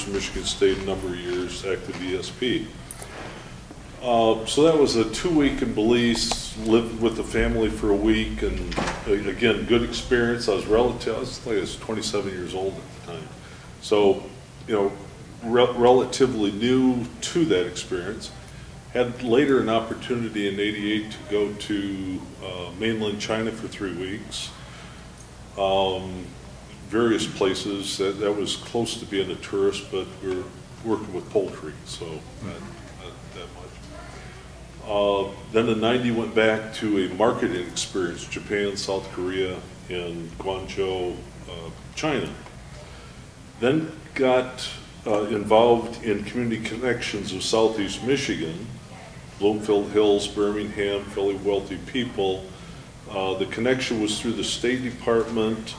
from Michigan State, a number of years, active ESP. Uh, So that was a two-week in Belize, lived with the family for a week, and uh, again, good experience. I was relative, I was like, I was 27 years old at the time. So, you know, re- relatively new to that experience. Had later an opportunity in 88 to go to uh, mainland China for three weeks. Um, Various places, that, that was close to being a tourist, but we we're working with poultry, so not, not that much. Uh, Then in 90 went back to a marketing experience, Japan, South Korea, and Guangzhou, uh, China. Then got uh, involved in community connections of Southeast Michigan, Bloomfield Hills, Birmingham, Philly Wealthy People. Uh, The connection was through the State Department,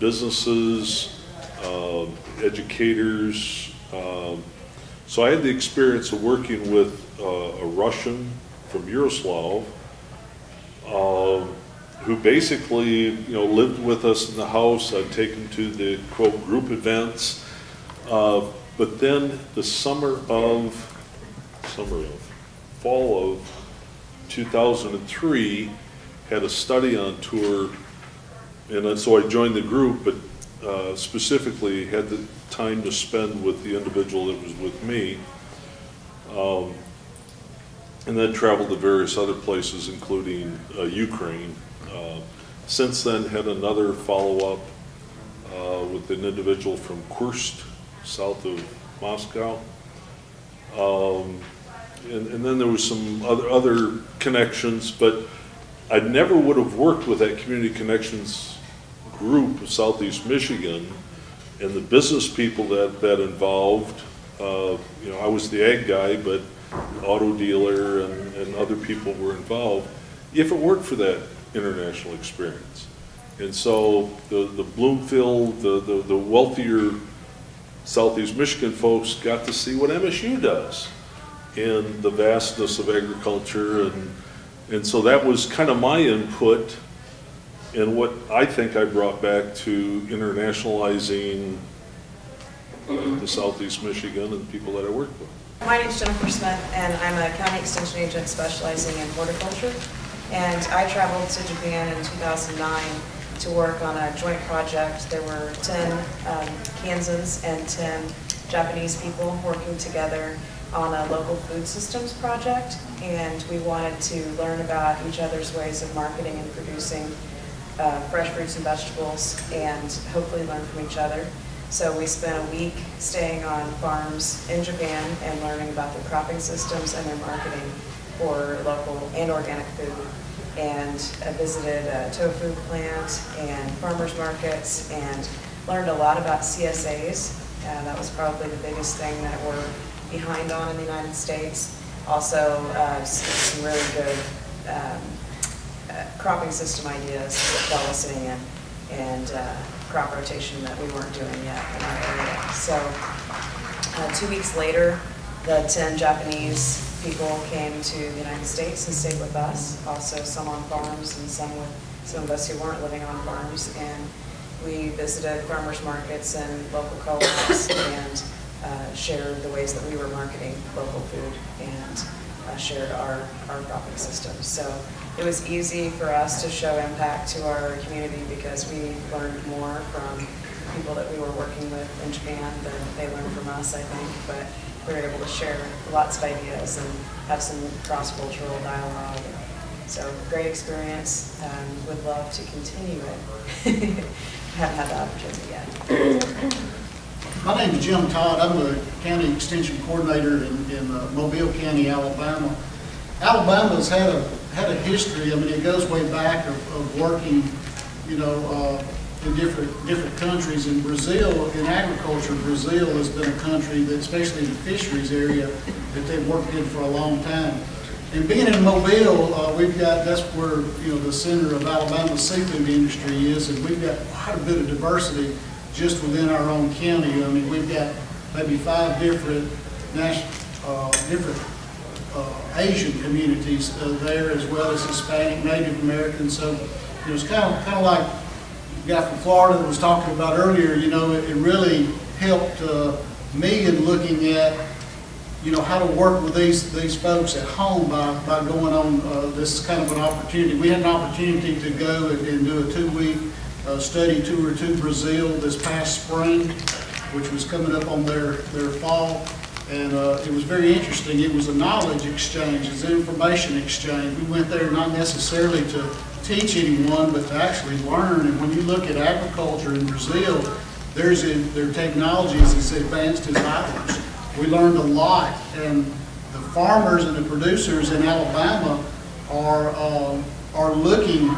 businesses, uh, educators. um, So I had the experience of working with uh, a Russian from Yaroslavl, um, who basically, you know, lived with us in the house. I'd take him to the quote group events. Uh, But then the summer of, summer of, fall of 2003, had a study on tour. And so I joined the group, but uh, specifically had the time to spend with the individual that was with me. Um, and then traveled to various other places, including uh, Ukraine. Uh, Since then, had another follow-up uh, with an individual from Kursk, south of Moscow. Um, And, and then there was some other, other connections, but I never would have worked with that Community Connections group of Southeast Michigan and the business people that, that involved. Uh, You know, I was the ag guy, but auto dealer and, and other people were involved, if it weren't for that international experience. And so the, the Bloomfield, the, the, the wealthier Southeast Michigan folks got to see what MSU does in the vastness of agriculture and, and so that was kind of my input and what I think I brought back to internationalizing the Southeast Michigan and the people that I worked with. My name is Jennifer Smith, and I'm a county extension agent specializing in horticulture. And I traveled to Japan in 2009 to work on a joint project. There were 10 um, Kansans and 10 Japanese people working together on a local food systems project. And we wanted to learn about each other's ways of marketing and producing uh, fresh fruits and vegetables and hopefully learn from each other. So we spent a week staying on farms in Japan and learning about their cropping systems and their marketing for local and organic food. And I visited a tofu plant and farmers markets and learned a lot about CSAs. Uh, that was probably the biggest thing that we're behind on in the United States. Also, uh, some really good um, cropping system ideas Bell was sitting in, and uh, crop rotation that we weren't doing yet in our area. So, uh, two weeks later, the 10 Japanese people came to the United States and stayed with us, also some on farms and some with, some of us who weren't living on farms. And we visited farmers markets and local co-ops and uh, shared the ways that we were marketing local food and uh, shared our, our cropping systems. So it was easy for us to show impact to our community because we learned more from people that we were working with in Japan than they learned from us, I think. But we were able to share lots of ideas and have some cross-cultural dialogue. So great experience. Um, would love to continue it. Haven't had the opportunity yet. My name is Jim Todd. I'm the county extension coordinator in, in uh, Mobile County, Alabama. Alabama's had a, had a history, I mean, it goes way back of, of working, you know, uh, in different, different countries. In Brazil, in agriculture, Brazil has been a country that, especially in the fisheries area, that they've worked in for a long time. And being in Mobile, uh, we've got, that's where, you know, the center of Alabama's seafood industry is, and we've got quite a bit of diversity just within our own county. I mean, we've got maybe five different national, uh, different, uh, Asian communities uh, there as well as Hispanic, Native American. So it was kind of, kind of like the guy from Florida that was talking about earlier, you know, it, it really helped uh, me in looking at, you know, how to work with these, these folks at home by, by going on uh, this kind of an opportunity. We had an opportunity to go and and do a two-week study tour to Brazil this past spring, which was coming up on their, their fall. And uh, it was very interesting. It was a knowledge exchange, it's an information exchange. We went there not necessarily to teach anyone, but to actually learn. And when you look at agriculture in Brazil, there's, a- their technology is as advanced as ours. We learned a lot, and the farmers and the producers in Alabama are, um, are looking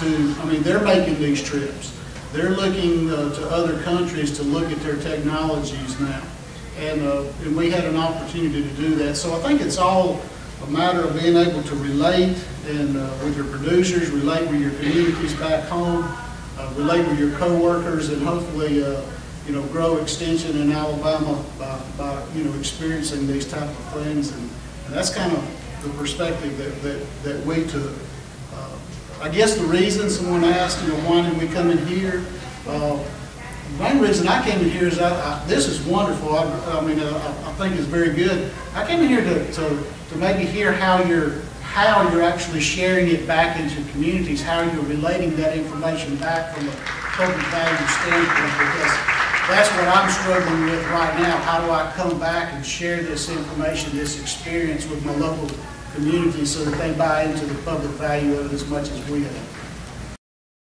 to, I mean, they're making these trips. They're looking uh, to other countries to look at their technologies now. And, uh, and we had an opportunity to do that. So I think it's all a matter of being able to relate and uh, with your producers, relate with your communities back home, uh, relate with your coworkers, and hopefully, uh, you know, grow extension in Alabama by, by, you know, experiencing these type of things. And, and that's kind of the perspective that, that, that we took. I guess the reason someone asked, you know, why did we come in here? Uh, the main reason I came in here is I, I, this is wonderful. I, I mean, uh, I, I think it's very good. I came in here to, to, to maybe hear how you're, how you're actually sharing it back into communities, how you're relating that information back from a public value standpoint, because that's what I'm struggling with right now. How do I come back and share this information, this experience with my local community so that they buy into the public value of it as much as we have?